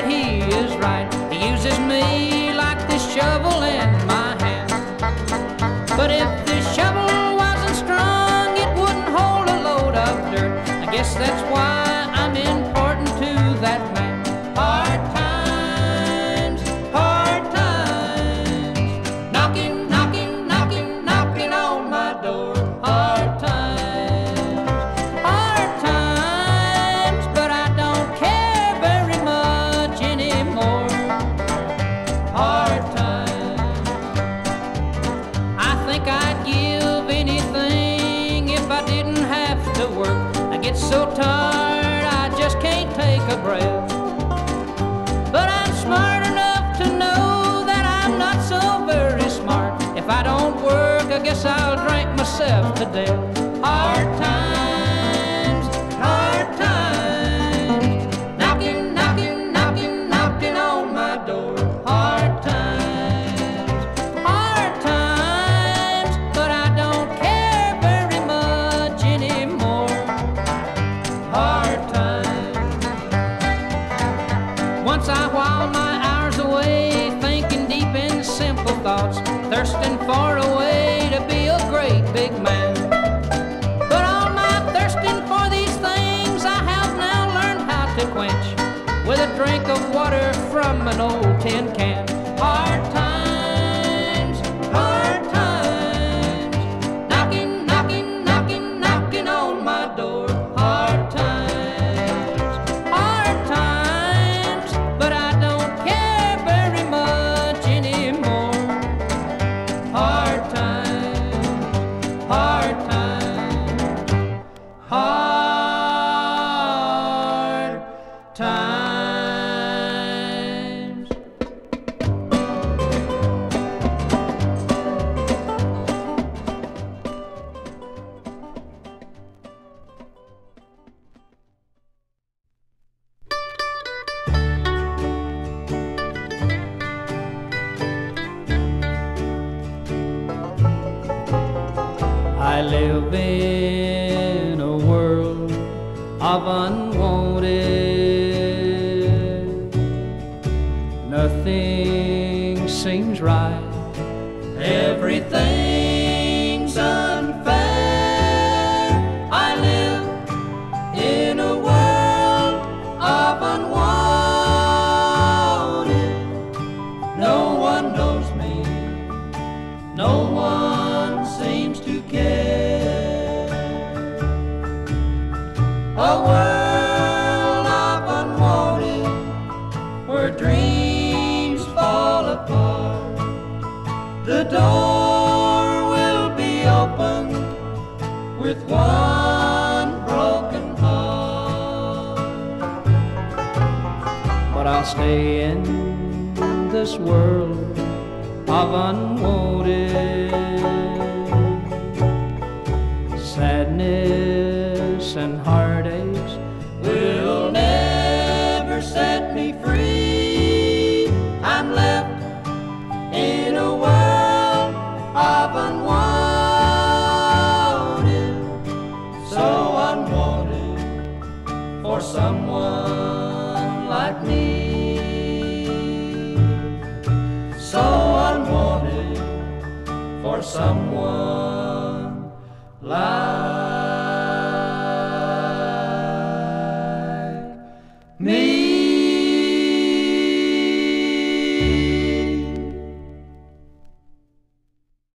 is right. He uses me like this shovel in my hand. But if this shovel wasn't strong, it wouldn't hold a load of dirt. I guess that's why I'm important so tired I just can't take a breath. But I'm smart enough to know that I'm not so very smart. If I don't work, I guess I'll drink myself to death. Once I while my hours away, thinking deep in simple thoughts, thirsting for a way to be a great big man. But all my thirsting for these things I have now learned how to quench with a drink of water from an old tin can. I live in a world of unwanted. Nothing seems right. Everything's world of unwanted, where dreams fall apart. The door will be open with one broken heart. But I'll stay in this world of unwanted sadness and heartaches for someone like me. So unwanted for someone like me.